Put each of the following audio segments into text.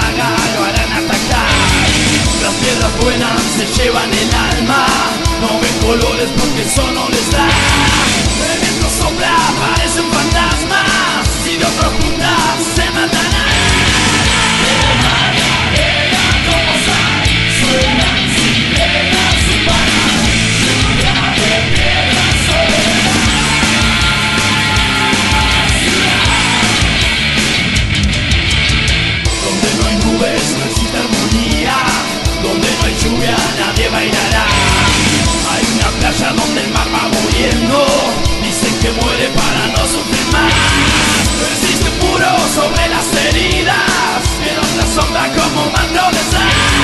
daga lo harán atacar. Las piedras buenas se llevan el alma. No ven colores porque eso no les da. El viento sopla, parecen fantasmas Y de otros juntas se matarán Que muere para no sufrir más. Resiste puro sobre las heridas Pero la sombra como un manto de sal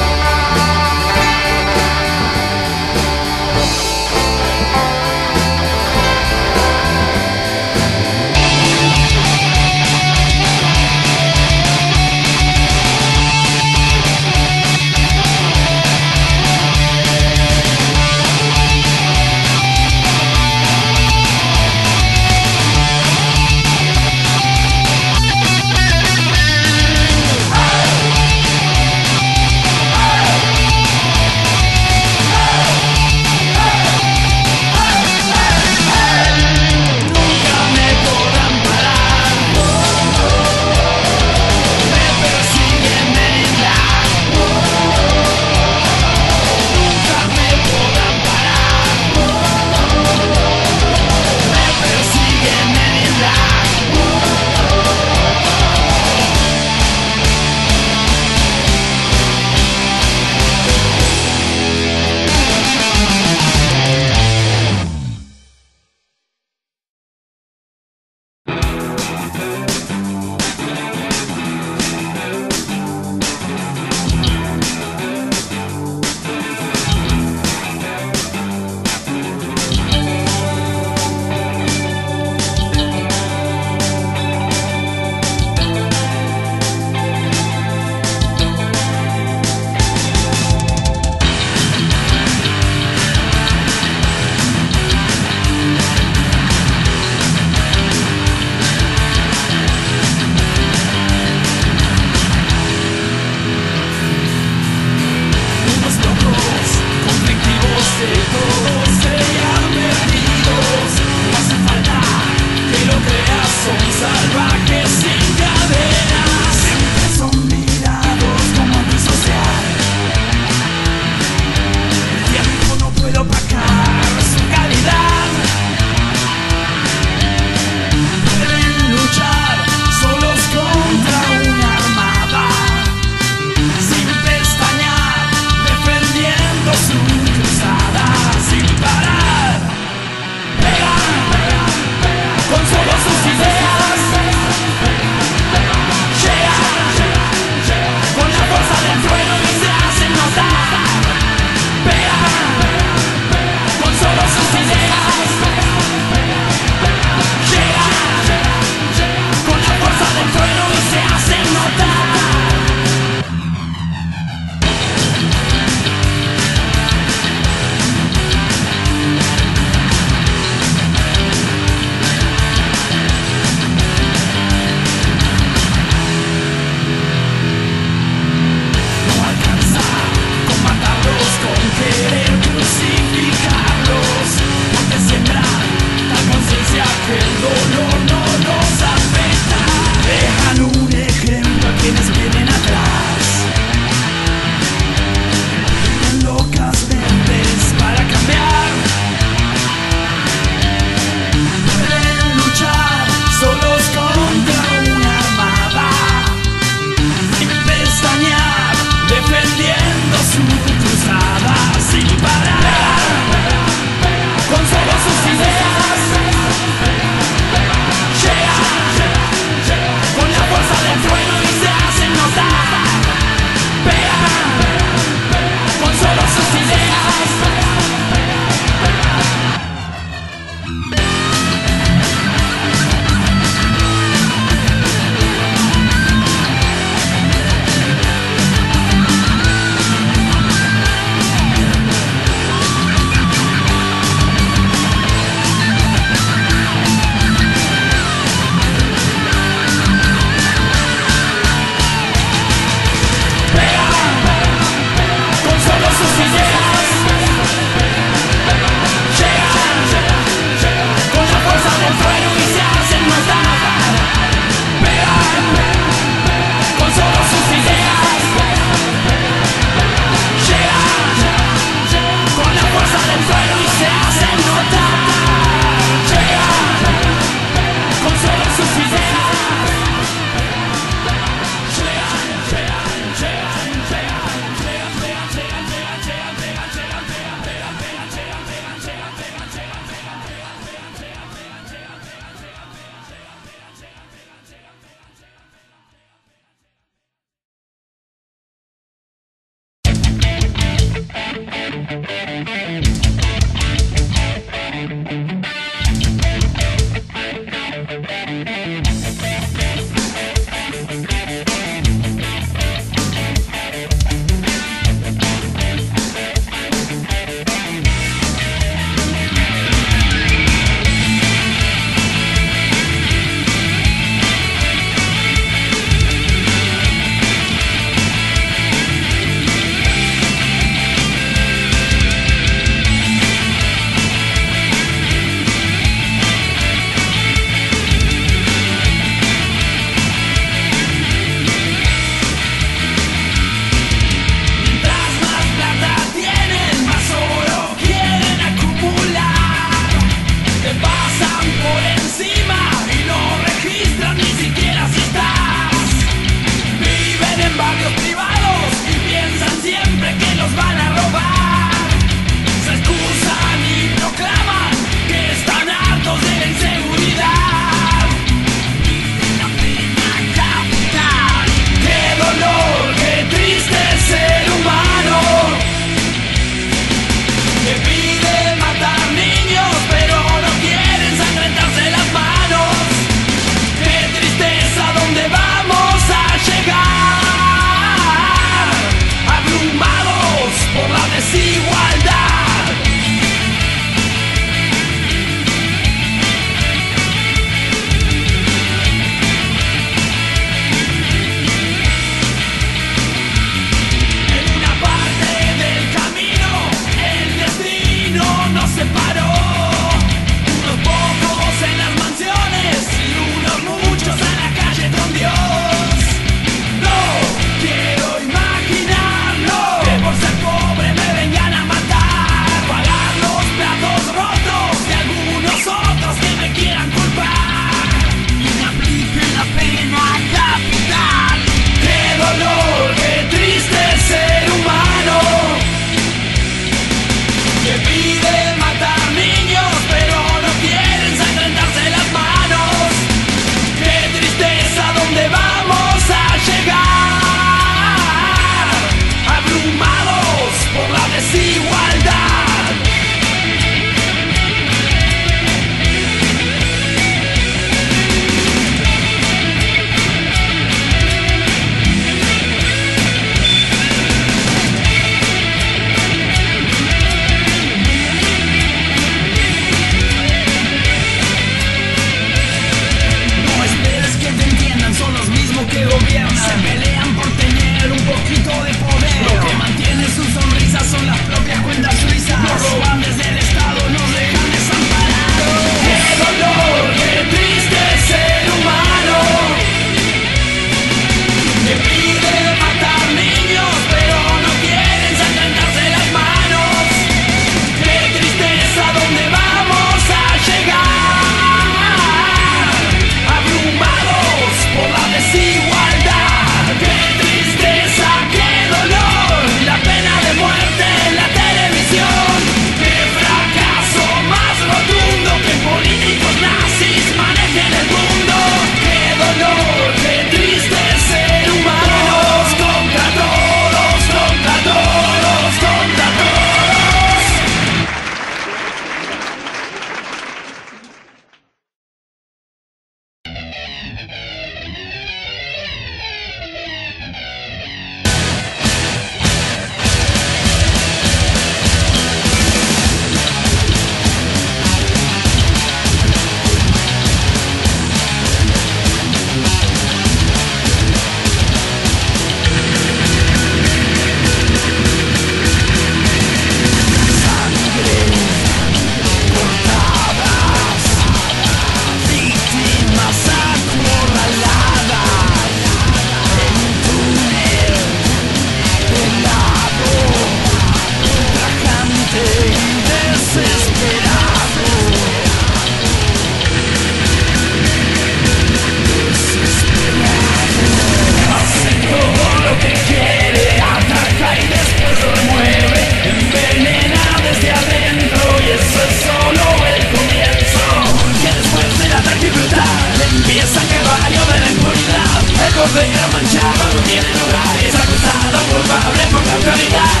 mancha No tienen hogar, es acusado culpable por la autoridad.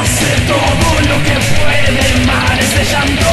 Hace todo lo que puede mal Este llanto